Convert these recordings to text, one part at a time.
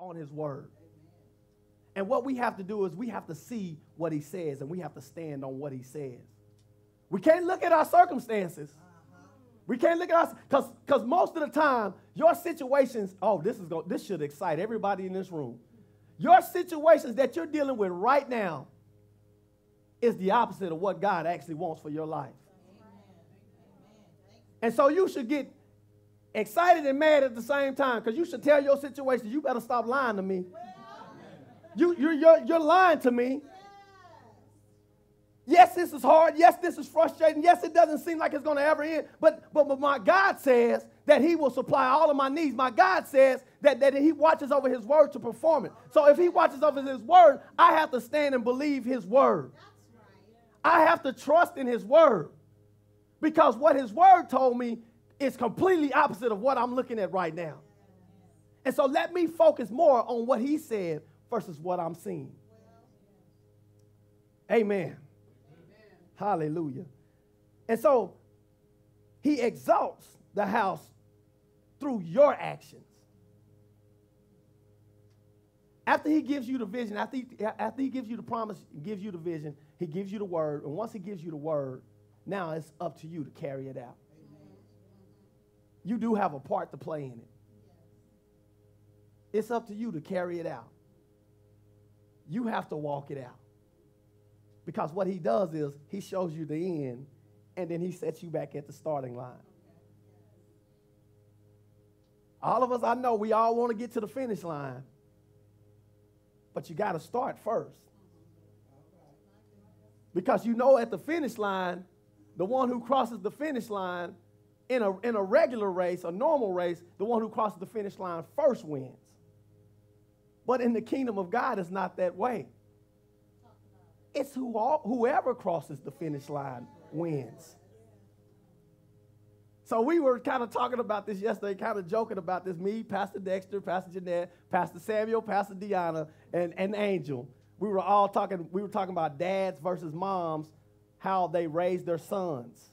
on his word. And what we have to do is we have to see what he says and we have to stand on what he says. We can't look at our circumstances. We can't look at us because because most of the time your situations. Oh, this is go, this should excite everybody in this room. Your situations that you're dealing with right now is the opposite of what God actually wants for your life. And so you should get excited and mad at the same time because you should tell your situation, you better stop lying to me. You, you're, you're, you're lying to me. Yes, this is hard. Yes, this is frustrating. Yes, it doesn't seem like it's going to ever end. But, but, but my God says that He will supply all of my needs. My God says that, that He watches over His word to perform it. So if He watches over His word, I have to stand and believe His word. I have to trust in His word. Because what His word told me is completely opposite of what I'm looking at right now. And so let me focus more on what He said versus what I'm seeing. Amen. Hallelujah. And so he exalts the house through your actions. After he gives you the vision, after he, after he gives you the promise, gives you the vision, he gives you the word. And once he gives you the word, now it's up to you to carry it out. You do have a part to play in it. It's up to you to carry it out. You have to walk it out. Because what he does is he shows you the end and then he sets you back at the starting line. All of us, I know, we all want to get to the finish line, but you got to start first. Because you know at the finish line, the one who crosses the finish line in a, in a regular race, a normal race, the one who crosses the finish line first wins. But in the kingdom of God, it's not that way. It's who all, whoever crosses the finish line wins. So we were kind of talking about this yesterday, kind of joking about this. Me, Pastor Dexter, Pastor Jeanette, Pastor Samuel, Pastor Deanna, and, and Angel. We were all talking, we were talking about dads versus moms, how they raise their sons.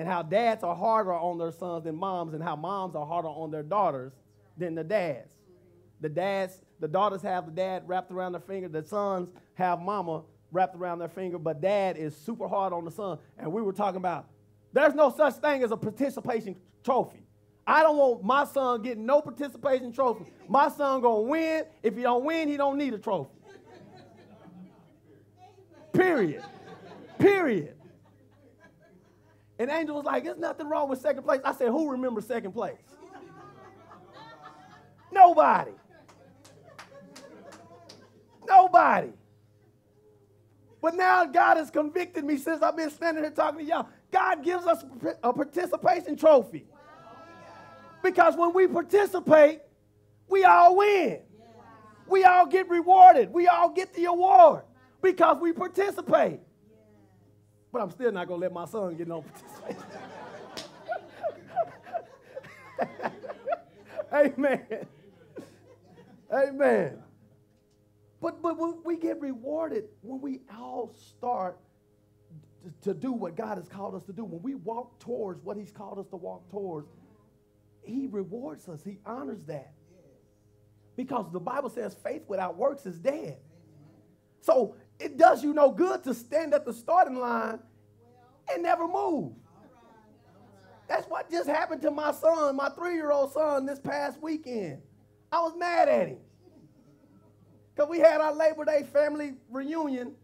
And how dads are harder on their sons than moms, and how moms are harder on their daughters than the dads. The dads, the daughters have the dad wrapped around their finger, the sons have mama wrapped around their finger, but dad is super hard on the son. And we were talking about there's no such thing as a participation trophy. I don't want my son getting no participation trophy. My son gonna win. If he don't win, he don't need a trophy. Period. Period. And Angel was like, "There's nothing wrong with second place." I said, "Who remembers second place?" Nobody. Nobody. But now God has convicted me since I've been standing here talking to y'all. God gives us a participation trophy. Because when we participate, we all win. We all get rewarded. We all get the award because we participate. But I'm still not going to let my son get no participation. Amen. Amen. But, but we get rewarded when we all start to, to do what God has called us to do. When we walk towards what He's called us to walk towards, He rewards us, He honors that. Because the Bible says faith without works is dead. So it does you no good to stand at the starting line and never move. That's what just happened to my son, my three year old son, this past weekend. I was mad at him. Because we had our Labor Day family reunion,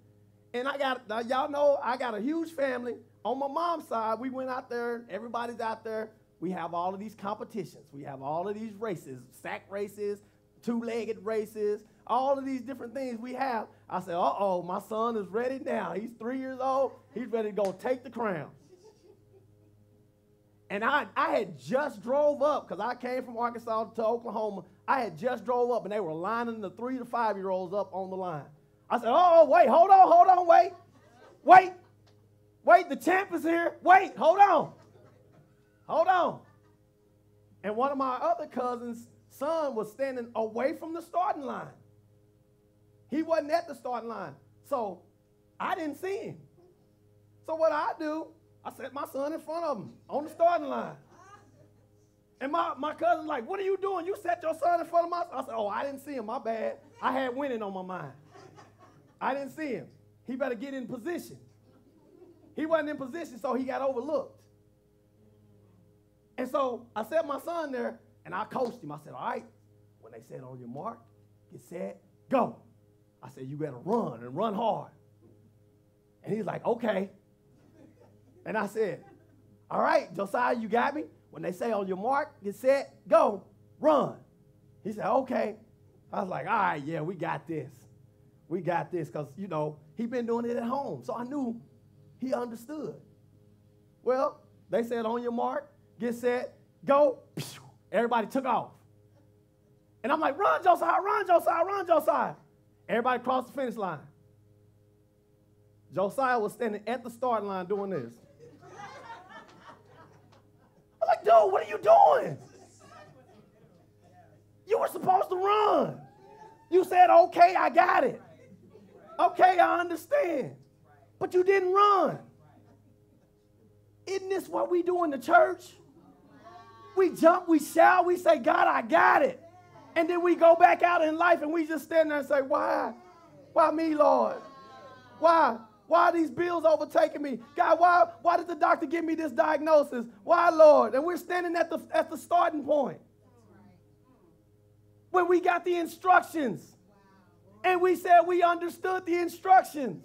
and I got, y'all know, I got a huge family. On my mom's side, we went out there, everybody's out there. We have all of these competitions. We have all of these races, sack races, two legged races, all of these different things we have. I said, uh oh, my son is ready now. He's three years old. He's ready to go take the crown. And I, I had just drove up because I came from Arkansas to Oklahoma. I had just drove up and they were lining the three to five year olds up on the line. I said, oh, wait, hold on, hold on, wait. Wait. Wait, the champ is here. Wait, hold on. Hold on. And one of my other cousins' son was standing away from the starting line. He wasn't at the starting line. So I didn't see him. So what I do, I set my son in front of him on the starting line. And my, my cousin's like, what are you doing? You set your son in front of my I said, oh, I didn't see him, my bad. I had winning on my mind. I didn't see him. He better get in position. He wasn't in position, so he got overlooked. And so I set my son there and I coached him. I said, all right, when they said on your mark, get set, go. I said, you better run and run hard. And he's like, okay. And I said, all right, Josiah, you got me? When they say on your mark, get set, go, run. He said, okay. I was like, all right, yeah, we got this. We got this because, you know, he been doing it at home. So I knew he understood. Well, they said on your mark, get set, go. Everybody took off. And I'm like, run, Josiah, run, Josiah, run, Josiah. Everybody crossed the finish line. Josiah was standing at the starting line doing this. I'm like, dude, what are you doing? You were supposed to run. You said, okay, I got it. Okay, I understand. But you didn't run. Isn't this what we do in the church? We jump, we shout, we say, God, I got it. And then we go back out in life and we just stand there and say, Why? Why me, Lord? Why? Why are these bills overtaking me? God, why, why did the doctor give me this diagnosis? Why, Lord? And we're standing at the, at the starting point. When we got the instructions and we said we understood the instructions.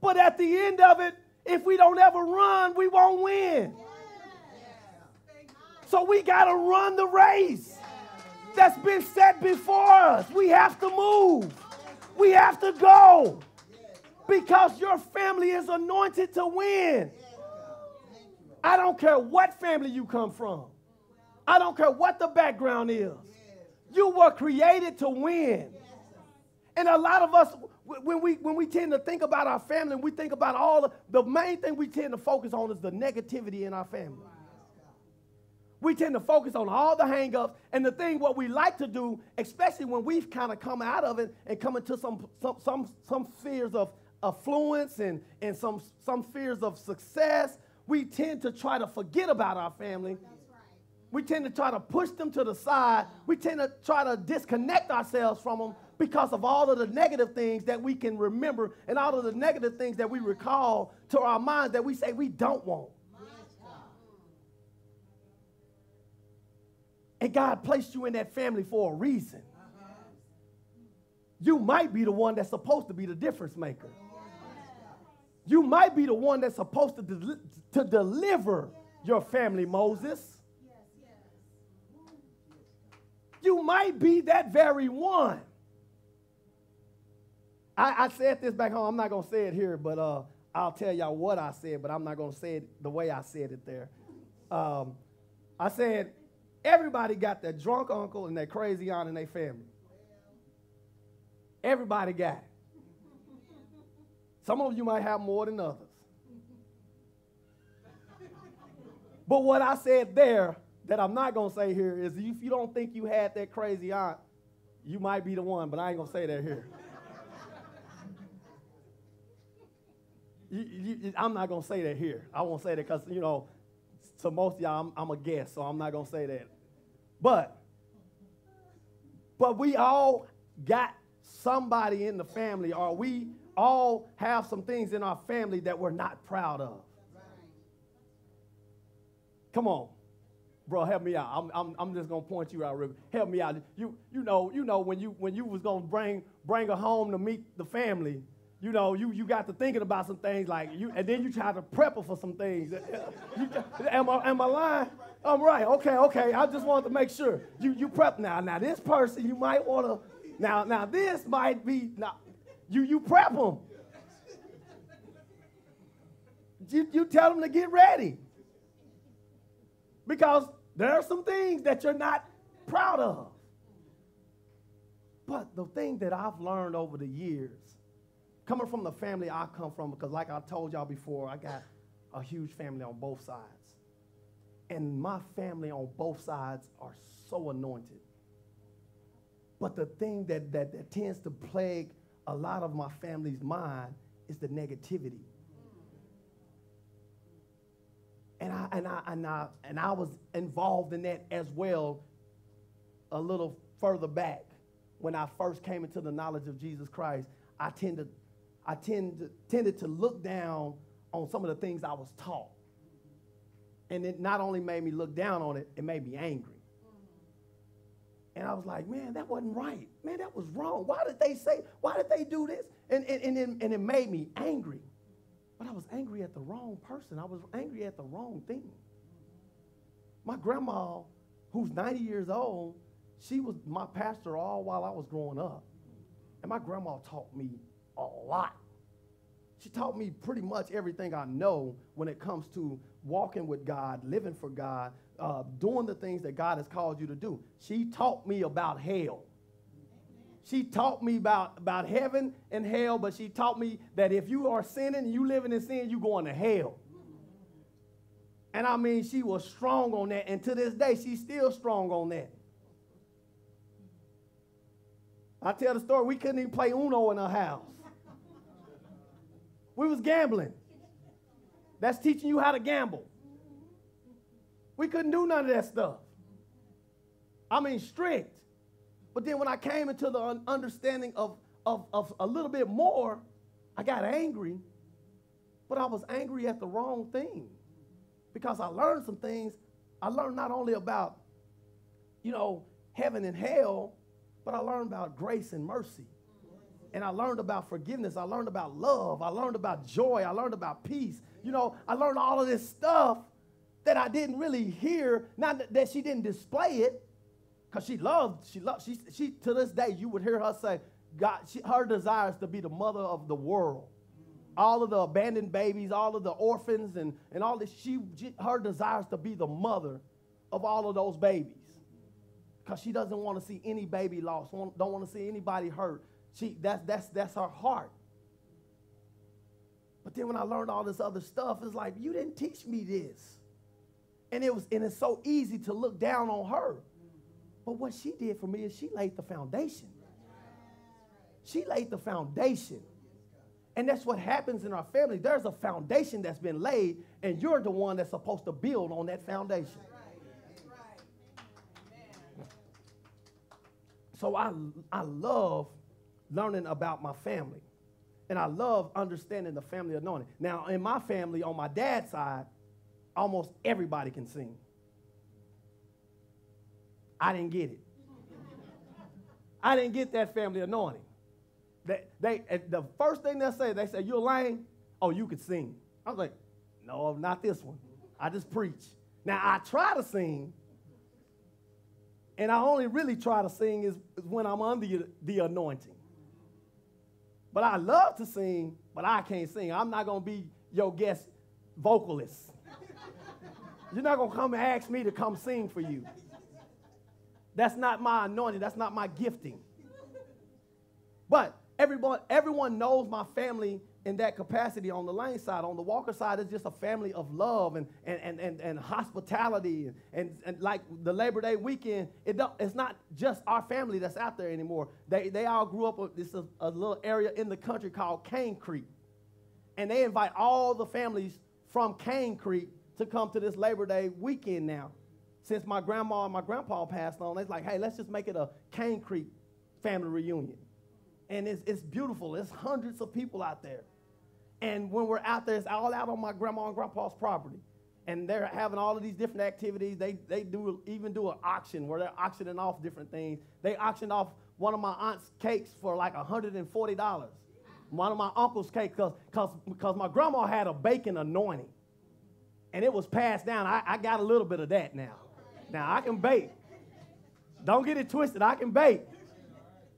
But at the end of it, if we don't ever run, we won't win. So we got to run the race that's been set before us. We have to move. We have to go because your family is anointed to win. I don't care what family you come from. I don't care what the background is. You were created to win. And a lot of us, when we, when we tend to think about our family, we think about all the, the main thing we tend to focus on is the negativity in our family. We tend to focus on all the hangups and the thing what we like to do, especially when we've kind of come out of it and come into some some some, some fears of affluence and, and some, some fears of success, we tend to try to forget about our family. Right. We tend to try to push them to the side. We tend to try to disconnect ourselves from them because of all of the negative things that we can remember and all of the negative things that we recall to our minds that we say we don't want. And God placed you in that family for a reason. You might be the one that's supposed to be the difference maker. You might be the one that's supposed to, to deliver your family, Moses. You might be that very one. I, I said this back home. I'm not going to say it here, but uh, I'll tell y'all what I said, but I'm not going to say it the way I said it there. Um, I said, everybody got that drunk uncle and that crazy aunt in their family. Everybody got it. Some of you might have more than others. But what I said there that I'm not going to say here is if you don't think you had that crazy aunt, you might be the one, but I ain't going to say that here. you, you, I'm not going to say that here. I won't say that because, you know, to most of y'all, I'm, I'm a guest, so I'm not going to say that. But, but we all got somebody in the family, or we all have some things in our family that we're not proud of. Come on. Bro, help me out. I'm, I'm, I'm just gonna point you out, River. Help me out. You, you know, you know when you when you was gonna bring bring her home to meet the family, you know, you, you got to thinking about some things like you, and then you try to prep her for some things. You, am, I, am I lying? I'm right. Okay, okay. I just wanted to make sure you you prep now. Now this person you might want to. Now now this might be now you, you prep them. You, you tell them to get ready. Because there are some things that you're not proud of. But the thing that I've learned over the years, coming from the family I come from, because like I told y'all before, I got a huge family on both sides. And my family on both sides are so anointed. But the thing that, that, that tends to plague a lot of my family's mind is the negativity. And I, and, I, and, I, and I was involved in that as well a little further back when I first came into the knowledge of Jesus Christ. I tended, I tend tended to look down on some of the things I was taught. And it not only made me look down on it, it made me angry. And I was like, man, that wasn't right. Man, that was wrong. Why did they say, why did they do this? And, and, and, it, and it made me angry. But I was angry at the wrong person. I was angry at the wrong thing. My grandma, who's 90 years old, she was my pastor all while I was growing up. And my grandma taught me a lot. She taught me pretty much everything I know when it comes to walking with God, living for God, uh, doing the things that God has called you to do. She taught me about hell. She taught me about, about heaven and hell, but she taught me that if you are sinning and you living in sin, you going to hell. And I mean, she was strong on that. And to this day, she's still strong on that. I tell the story, we couldn't even play Uno in our house. We was gambling. That's teaching you how to gamble. We couldn't do none of that stuff. I mean, strict. But then when I came into the understanding of, of, of a little bit more, I got angry. But I was angry at the wrong thing because I learned some things. I learned not only about, you know, heaven and hell, but I learned about grace and mercy. And I learned about forgiveness. I learned about love. I learned about joy. I learned about peace. You know, I learned all of this stuff that I didn't really hear. Not that she didn't display it, because she loved, she loved, she, she, to this day, you would hear her say, God, she, her desire is to be the mother of the world. All of the abandoned babies, all of the orphans, and, and all this, she, her desire is to be the mother of all of those babies. Because she doesn't want to see any baby lost, don't want to see anybody hurt. She, that's, that's, that's her heart. But then when I learned all this other stuff, it's like, you didn't teach me this. And it was, and it's so easy to look down on her. But what she did for me is she laid the foundation. She laid the foundation. And that's what happens in our family. There's a foundation that's been laid, and you're the one that's supposed to build on that foundation. So I, I love learning about my family. And I love understanding the family anointing. Now, in my family, on my dad's side, almost everybody can sing. I didn't get it. I didn't get that family anointing. They, they, the first thing they say, they say, You're Lang? Oh, you could sing. I was like, No, not this one. I just preach. Now, I try to sing, and I only really try to sing is, is when I'm under the anointing. But I love to sing, but I can't sing. I'm not going to be your guest vocalist. You're not going to come and ask me to come sing for you. That's not my anointing. That's not my gifting. But everyone, everyone knows my family in that capacity on the Lang side. On the walker side, it's just a family of love and, and, and, and, and hospitality. And, and, and like the Labor Day weekend, it it's not just our family that's out there anymore. They, they all grew up, this is a, a little area in the country called Cane Creek. And they invite all the families from Cane Creek to come to this Labor Day weekend now since my grandma and my grandpa passed on, it's like, hey, let's just make it a Cane Creek family reunion. And it's, it's beautiful. There's hundreds of people out there. And when we're out there, it's all out on my grandma and grandpa's property. And they're having all of these different activities. They, they do even do an auction where they're auctioning off different things. They auctioned off one of my aunt's cakes for like $140. One of my uncle's cakes because my grandma had a bacon anointing. And it was passed down. I, I got a little bit of that now. Now I can bake. Don't get it twisted. I can bake.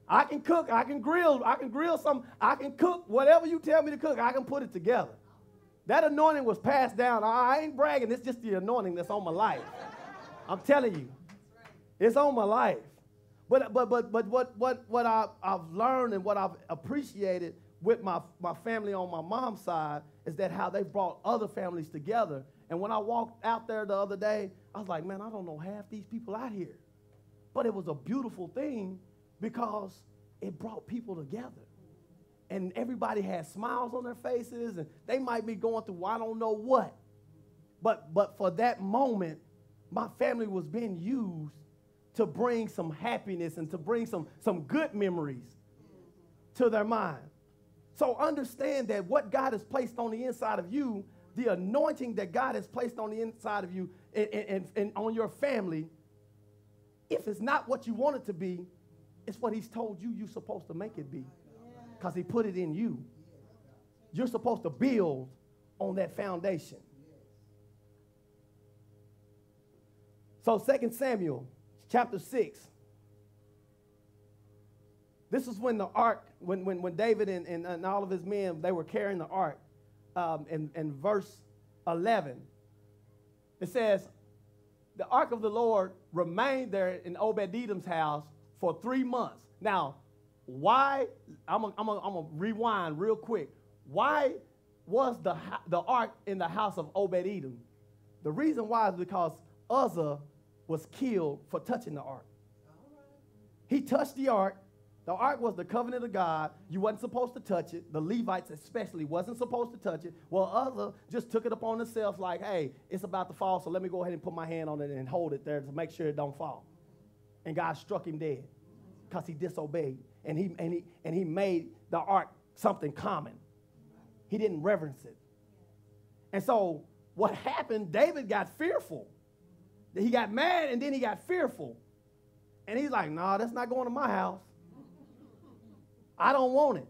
I can cook. I can grill. I can grill some. I can cook whatever you tell me to cook. I can put it together. That anointing was passed down. I ain't bragging. It's just the anointing that's on my life. I'm telling you, it's on my life. But but but but what what what I, I've learned and what I've appreciated with my my family on my mom's side is that how they brought other families together. And when I walked out there the other day, I was like, man, I don't know half these people out here. But it was a beautiful thing because it brought people together. And everybody had smiles on their faces, and they might be going through I don't know what. But but for that moment, my family was being used to bring some happiness and to bring some, some good memories to their mind. So understand that what God has placed on the inside of you, the anointing that God has placed on the inside of you and, and, and on your family, if it's not what you want it to be, it's what He's told you you're supposed to make it be. Because He put it in you. You're supposed to build on that foundation. So 2 Samuel chapter 6. This is when the ark, when, when, when David and, and, and all of his men, they were carrying the ark. Um, in, in verse 11, it says, the ark of the Lord remained there in Obed-Edom's house for three months. Now, why, I'm going to rewind real quick. Why was the, the ark in the house of Obed-Edom? The reason why is because Uzzah was killed for touching the ark. He touched the ark. The ark was the covenant of God. You wasn't supposed to touch it. The Levites especially wasn't supposed to touch it. Well, Uzzah just took it upon themselves like, hey, it's about to fall, so let me go ahead and put my hand on it and hold it there to make sure it don't fall. And God struck him dead because he disobeyed. And he, and, he, and he made the ark something common. He didn't reverence it. And so what happened, David got fearful. He got mad and then he got fearful. And he's like, nah, that's not going to my house. I don't want it.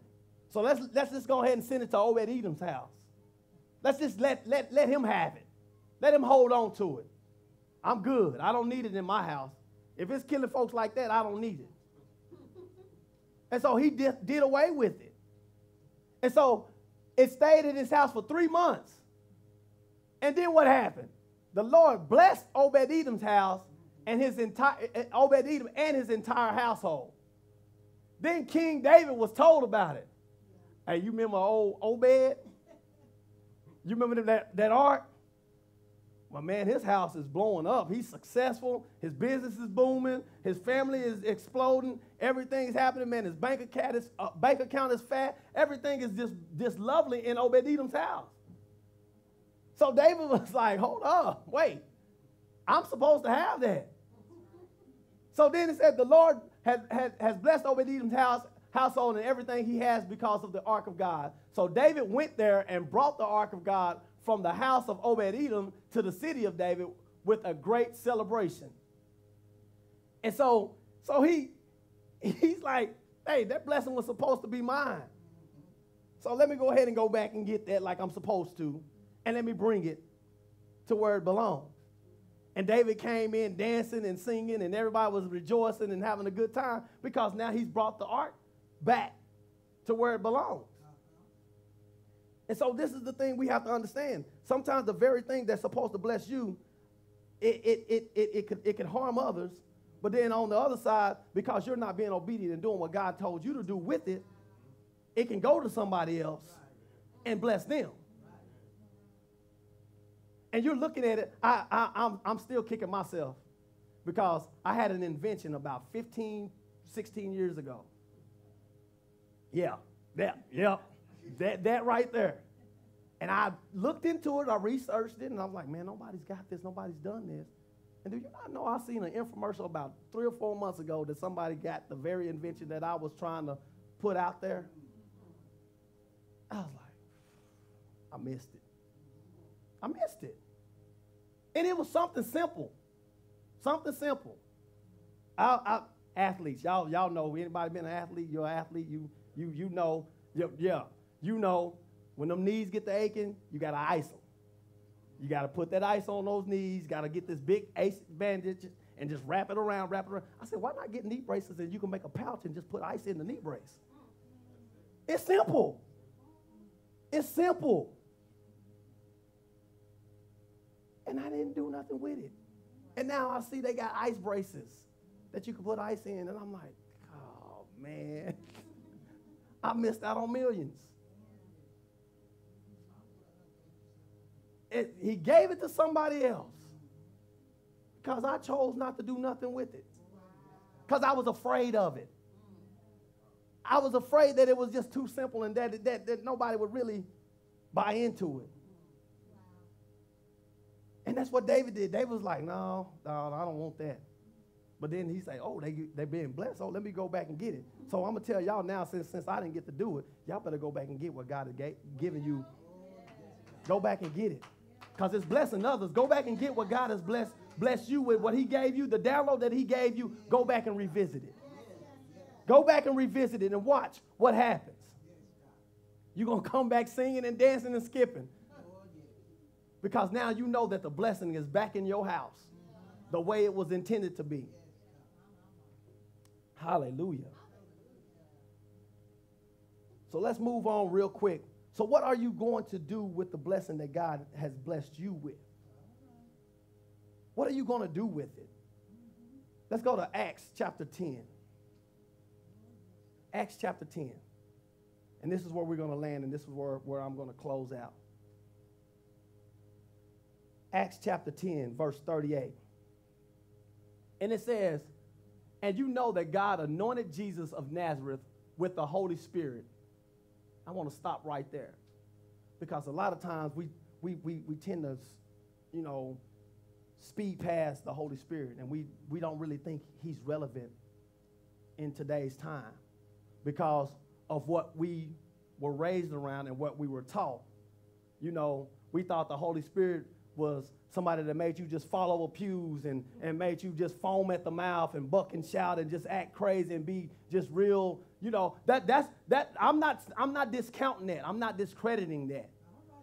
So let's, let's just go ahead and send it to Obed Edom's house. Let's just let, let, let him have it. Let him hold on to it. I'm good. I don't need it in my house. If it's killing folks like that, I don't need it. And so he did, did away with it. And so it stayed in his house for three months. And then what happened? the Lord blessed Obed Edom's house and his entire eh, Obed Edom and his entire household. Then King David was told about it. Hey, you remember old Obed? You remember that, that ark? Well, man, his house is blowing up. He's successful. His business is booming. His family is exploding. Everything's happening, man. His bank account is, uh, bank account is fat. Everything is just, just lovely in Obed Edom's house. So David was like, hold up, wait. I'm supposed to have that. So then it said, the Lord has, has, has blessed Obed Edom's house, household and everything he has because of the ark of God. So David went there and brought the ark of God from the house of Obed Edom to the city of David with a great celebration. And so, so he he's like, hey, that blessing was supposed to be mine. So let me go ahead and go back and get that like I'm supposed to and let me bring it to where it belongs. And David came in dancing and singing, and everybody was rejoicing and having a good time because now he's brought the ark back to where it belongs. And so this is the thing we have to understand. Sometimes the very thing that's supposed to bless you, it, it, it, it, it, could, it can harm others. But then on the other side, because you're not being obedient and doing what God told you to do with it, it can go to somebody else and bless them and you're looking at it, I, I, I'm, I'm still kicking myself because I had an invention about 15, 16 years ago. Yeah, that, yeah, that, that right there. And I looked into it, I researched it, and I was like, man, nobody's got this, nobody's done this. And do you not know I seen an infomercial about three or four months ago that somebody got the very invention that I was trying to put out there? I was like, I missed it. I missed it. And it was something simple. Something simple. I, I, athletes, y'all, y'all know anybody been an athlete? You're an athlete, you you you know, yeah, you know, when them knees get to aching, you gotta ice them. You gotta put that ice on those knees, gotta get this big ace bandage and just wrap it around, wrap it around. I said, why not get knee braces and you can make a pouch and just put ice in the knee brace? It's simple. It's simple. And I didn't do nothing with it. And now I see they got ice braces that you can put ice in. And I'm like, oh, man. I missed out on millions. It, he gave it to somebody else because I chose not to do nothing with it because I was afraid of it. I was afraid that it was just too simple and that, that, that nobody would really buy into it. And that's what David did. David was like, no, no, I don't want that. But then he said, oh, they they being blessed. So let me go back and get it. So I'm gonna tell y'all now, since since I didn't get to do it, y'all better go back and get what God has given you. Go back and get it. Because it's blessing others. Go back and get what God has blessed, blessed you with, what He gave you, the download that He gave you. Go back and revisit it. Go back and revisit it and watch what happens. You're going to come back singing and dancing and skipping. Because now you know that the blessing is back in your house the way it was intended to be. Hallelujah. So let's move on real quick. So, what are you going to do with the blessing that God has blessed you with? What are you going to do with it? Let's go to Acts chapter 10. Acts chapter 10. And this is where we're going to land, and this is where, where I'm going to close out. Acts chapter 10, verse 38. And it says, and you know that God anointed Jesus of Nazareth with the Holy Spirit. I want to stop right there. Because a lot of times we, we, we, we tend to, you know, speed past the Holy Spirit and we, we don't really think he's relevant in today's time because of what we were raised around and what we were taught. You know, we thought the Holy Spirit was somebody that made you just fall over pews and, and made you just foam at the mouth and buck and shout and just act crazy and be just real, you know, that that's that I'm not I'm not discounting that. I'm not discrediting that.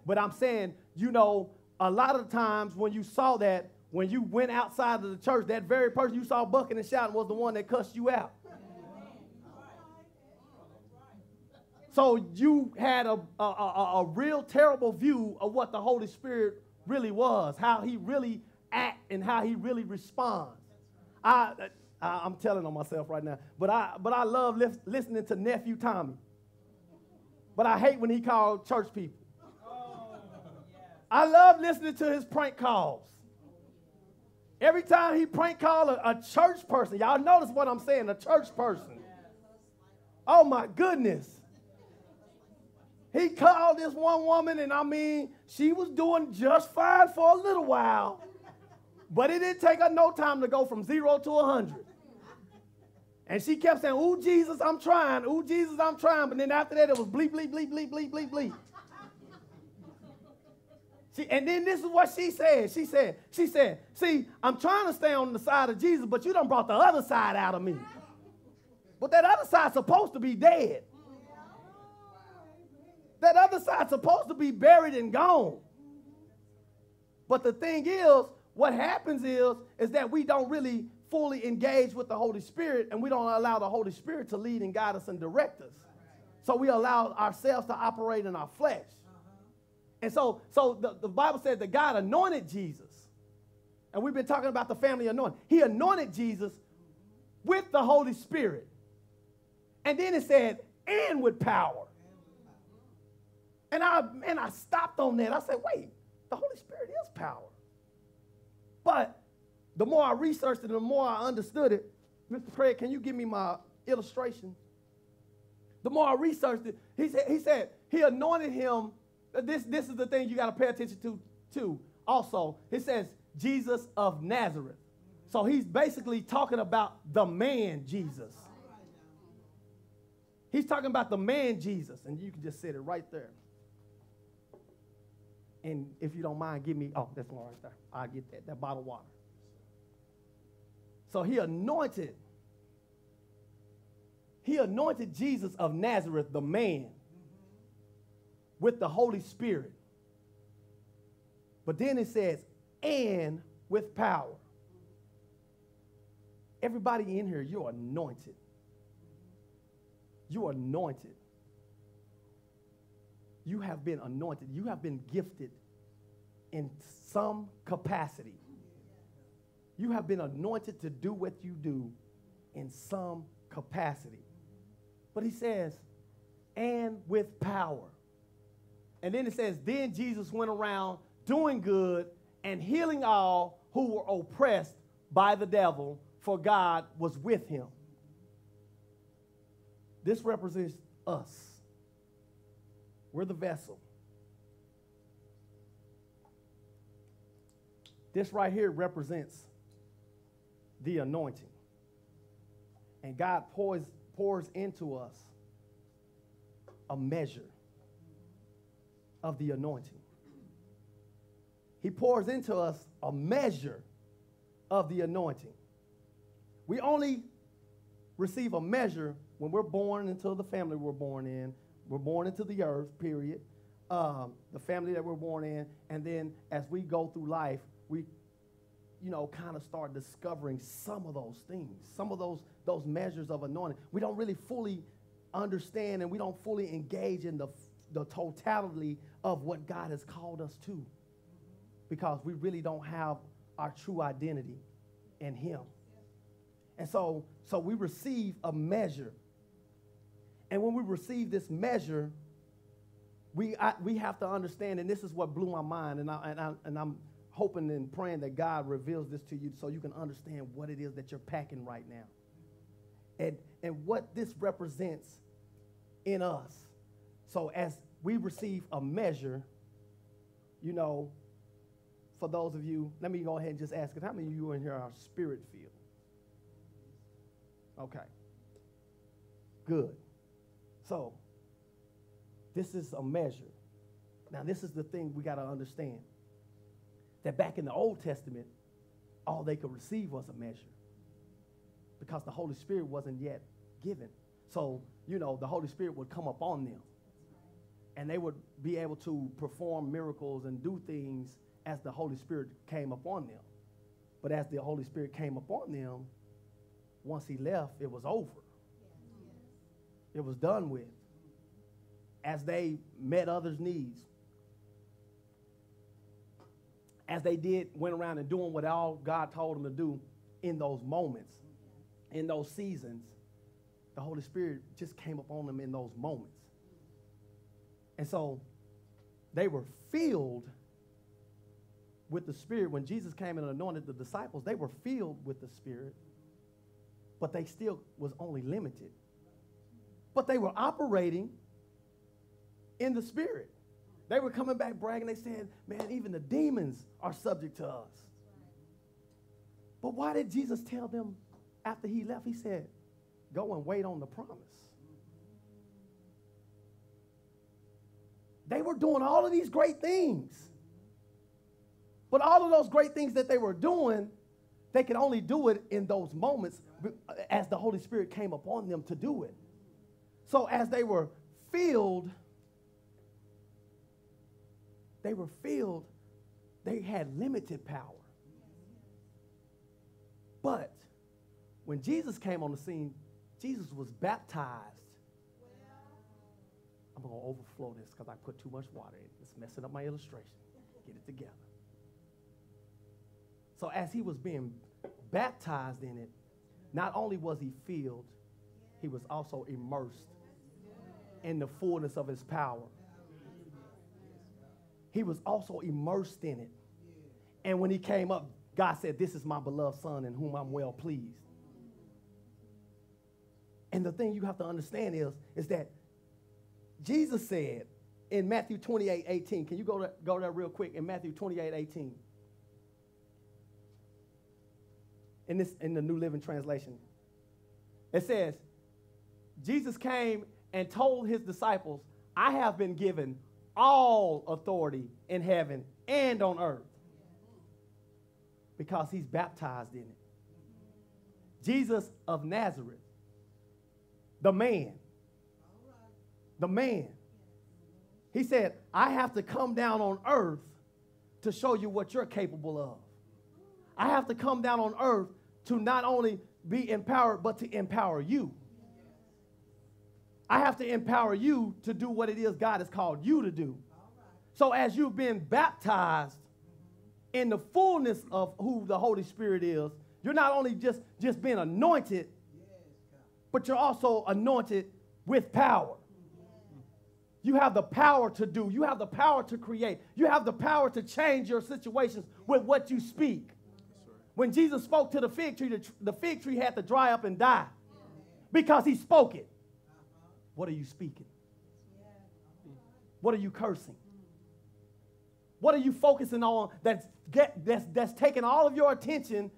But I'm saying, you know, a lot of times when you saw that, when you went outside of the church, that very person you saw bucking and shouting was the one that cussed you out. So you had a, a, a, a real terrible view of what the Holy Spirit really was, how he really act and how he really responds. I, I am telling on myself right now, but I but I love li- listening to nephew Tommy. But I hate when he called church people. Oh, I love listening to his prank calls. Every time he prank call a, a church person, y'all notice what I'm saying, a church person. Oh my goodness. He called this one woman, and I mean, she was doing just fine for a little while. But it didn't take her no time to go from zero to a 100. And she kept saying, Ooh, Jesus, I'm trying. Ooh, Jesus, I'm trying. But then after that, it was bleep, bleep, bleep, bleep, bleep, bleep, bleep. She, and then this is what she said. She said, she said, see, I'm trying to stay on the side of Jesus, but you done brought the other side out of me. But that other side's supposed to be dead. That other side's supposed to be buried and gone. But the thing is, what happens is, is that we don't really fully engaged with the Holy Spirit and we don't allow the Holy Spirit to lead and guide us and direct us. So we allow ourselves to operate in our flesh. And so, so the, the Bible says that God anointed Jesus. And we've been talking about the family anointing. He anointed Jesus with the Holy Spirit. And then it said, and with power. And I and I stopped on that. I said, wait, the Holy Spirit is power. But the more I researched it, the more I understood it. Mr. Craig, can you give me my illustration? The more I researched it, he said, he said he anointed him. Uh, this, this is the thing you got to pay attention to, too. Also, it says Jesus of Nazareth. So he's basically talking about the man Jesus. He's talking about the man Jesus, and you can just sit it right there. And if you don't mind, give me, oh, that's one right there. I'll get that, that bottle of water. So he anointed, he anointed Jesus of Nazareth, the man, with the Holy Spirit. But then it says, and with power. Everybody in here, you're anointed. You're anointed you have been anointed. You have been gifted in some capacity. You have been anointed to do what you do in some capacity. But he says, and with power. And then it says, then Jesus went around doing good and healing all who were oppressed by the devil, for God was with him. This represents us. We're the vessel. This right here represents the anointing. And God pours, pours into us a measure of the anointing. He pours into us a measure of the anointing. We only receive a measure when we're born into the family we're born in. We're born into the earth, period. Um, the family that we're born in. And then as we go through life, we, you know, kind of start discovering some of those things, some of those, those measures of anointing. We don't really fully understand and we don't fully engage in the, the totality of what God has called us to because we really don't have our true identity in Him. And so, so we receive a measure. And when we receive this measure, we, I, we have to understand, and this is what blew my mind, and, I, and, I, and I'm hoping and praying that God reveals this to you so you can understand what it is that you're packing right now. And, and what this represents in us. So as we receive a measure, you know, for those of you, let me go ahead and just ask it. How many of you in here are spirit filled? Okay. Good. So, this is a measure. Now, this is the thing we got to understand that back in the Old Testament, all they could receive was a measure because the Holy Spirit wasn't yet given. So, you know, the Holy Spirit would come upon them and they would be able to perform miracles and do things as the Holy Spirit came upon them. But as the Holy Spirit came upon them, once he left, it was over. It was done with. As they met others' needs, as they did, went around and doing what all God told them to do in those moments, in those seasons, the Holy Spirit just came upon them in those moments. And so they were filled with the Spirit. When Jesus came and anointed the disciples, they were filled with the Spirit but they still was only limited. But they were operating in the spirit. They were coming back bragging. They said, man, even the demons are subject to us. But why did Jesus tell them after he left? He said, go and wait on the promise. They were doing all of these great things. But all of those great things that they were doing, they could only do it in those moments as the Holy Spirit came upon them to do it. So as they were filled, they were filled, they had limited power. But when Jesus came on the scene, Jesus was baptized. I'm going to overflow this because I put too much water in it. It's messing up my illustration. Get it together. So as he was being baptized in it, not only was he filled, he was also immersed in the fullness of his power. He was also immersed in it. And when he came up, God said, This is my beloved son in whom I'm well pleased. And the thing you have to understand is, is that Jesus said in Matthew 28 18, can you go, to, go there real quick in Matthew 28 18? in this in the New Living Translation. It says, Jesus came and told his disciples, I have been given all authority in heaven and on earth. Because he's baptized in it. Jesus of Nazareth, the man, the man. He said, I have to come down on earth to show you what you're capable of. I have to come down on earth to not only be empowered, but to empower you. I have to empower you to do what it is God has called you to do. So as you've been baptized in the fullness of who the Holy Spirit is, you're not only just, just being anointed, but you're also anointed with power. You have the power to do. You have the power to create. You have the power to change your situations with what you speak. When Jesus spoke to the fig tree, the, the fig tree had to dry up and die because he spoke it. What are you speaking? What are you cursing? What are you focusing on that's, get, that's, that's taking all of your attention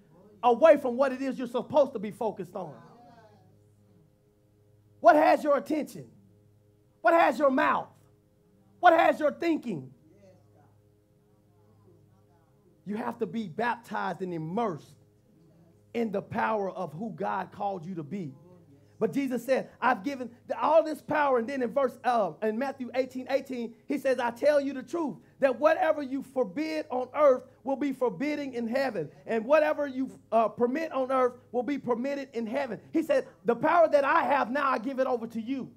away from what it is you're supposed to be focused on? What has your attention? What has your mouth? What has your thinking? You have to be baptized and immersed in the power of who God called you to be. But Jesus said, I've given all this power. And then in verse uh, in Matthew 18, 18, he says, I tell you the truth, that whatever you forbid on earth will be forbidding in heaven. And whatever you uh, permit on earth will be permitted in heaven. He said, the power that I have now, I give it over to you.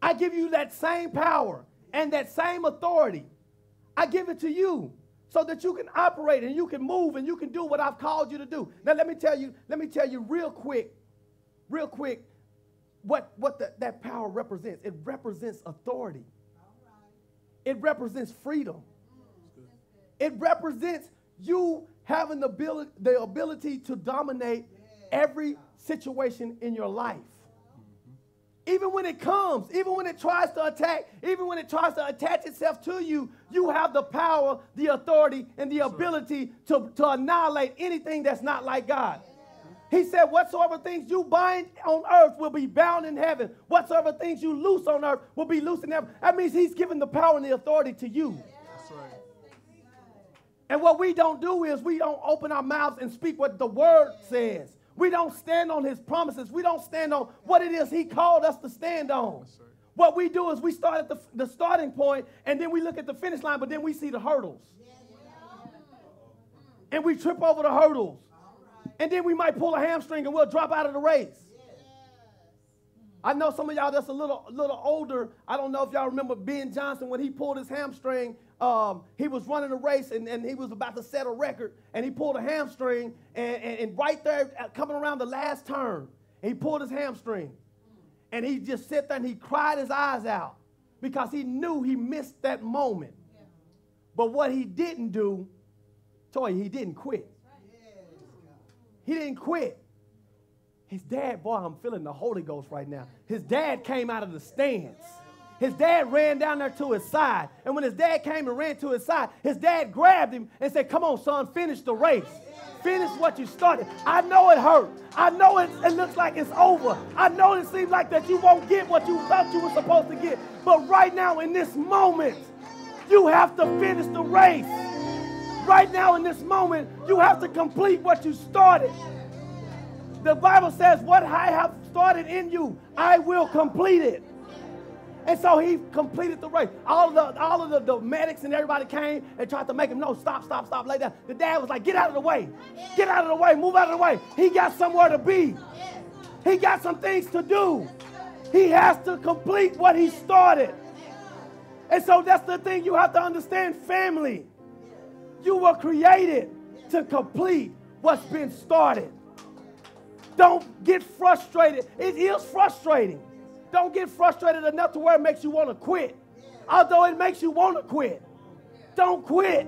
I give you that same power and that same authority. I give it to you so that you can operate and you can move and you can do what I've called you to do. Now let me tell you, let me tell you real quick real quick, what, what the, that power represents. It represents authority. It represents freedom. Mm. It represents you having the ability, the ability to dominate every situation in your life. Mm-hmm. Even when it comes, even when it tries to attack, even when it tries to attach itself to you, you have the power, the authority, and the ability to, to annihilate anything that's not like God. He said, Whatsoever things you bind on earth will be bound in heaven. Whatsoever things you loose on earth will be loose in heaven. That means He's given the power and the authority to you. That's right. And what we don't do is we don't open our mouths and speak what the word says. We don't stand on his promises. We don't stand on what it is he called us to stand on. what we do is we start at the, the starting point and then we look at the finish line, but then we see the hurdles. And we trip over the hurdles and then we might pull a hamstring and we'll drop out of the race. I know some of y'all that's a little, little older. I don't know if y'all remember Ben Johnson when he pulled his hamstring. Um, he was running a race and, and he was about to set a record and he pulled a hamstring and, and, and right there uh, coming around the last turn, he pulled his hamstring and he just sat there and he cried his eyes out because he knew he missed that moment. But what he didn't do, Toy, he didn't quit. He didn't quit. His dad, boy, I'm feeling the Holy Ghost right now. His dad came out of the stands. His dad ran down there to his side. And when his dad came and ran to his side, his dad grabbed him and said, Come on, son, finish the race. Finish what you started. I know it hurt. I know it, it looks like it's over. I know it seems like that you won't get what you thought you were supposed to get. But right now, in this moment, you have to finish the race. Right now, in this moment, you have to complete what you started. The Bible says, What I have started in you, I will complete it. And so he completed the race. All of the, all of the, the medics and everybody came and tried to make him, no, stop, stop, stop, lay down. The dad was like, get out of the way. Get out of the way. Move out of the way. He got somewhere to be. He got some things to do. He has to complete what he started. And so that's the thing you have to understand, family. Were created to complete what's been started. Don't get frustrated. It is frustrating. Don't get frustrated enough to where it makes you want to quit. Although it makes you want to quit. Don't quit.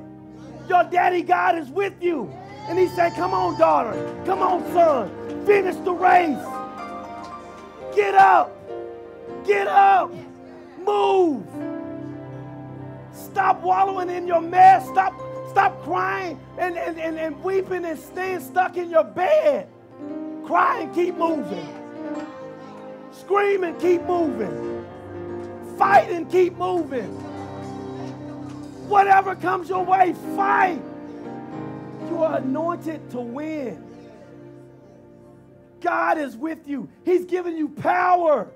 Your daddy God is with you. And he said, Come on, daughter. Come on, son. Finish the race. Get up. Get up. Move. Stop wallowing in your mess. Stop Stop crying and, and, and, and weeping and staying stuck in your bed. Cry and keep moving. Scream and keep moving. Fight and keep moving. Whatever comes your way, fight. You are anointed to win. God is with you. He's given you power.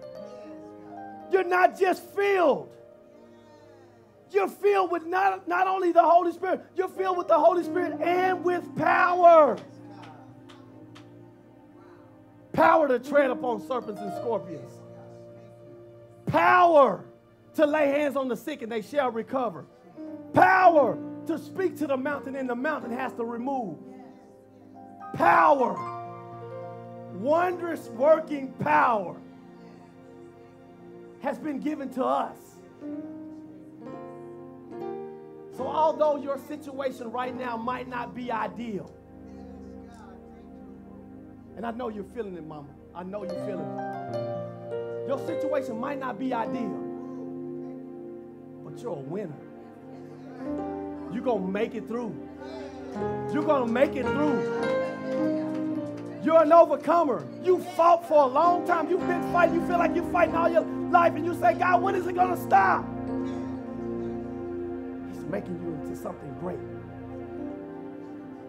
You're not just filled. You're filled with not, not only the Holy Spirit, you're filled with the Holy Spirit and with power. Power to tread upon serpents and scorpions. Power to lay hands on the sick and they shall recover. Power to speak to the mountain and the mountain has to remove. Power. Wondrous working power has been given to us. So, although your situation right now might not be ideal, and I know you're feeling it, mama. I know you're feeling it. Your situation might not be ideal, but you're a winner. You're going to make it through. You're going to make it through. You're an overcomer. You fought for a long time. You've been fighting. You feel like you're fighting all your life, and you say, God, when is it going to stop? Making you into something great.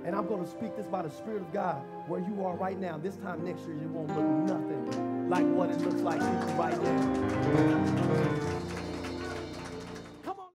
And I'm going to speak this by the Spirit of God where you are right now. This time next year, you won't look nothing like what it looks like right now.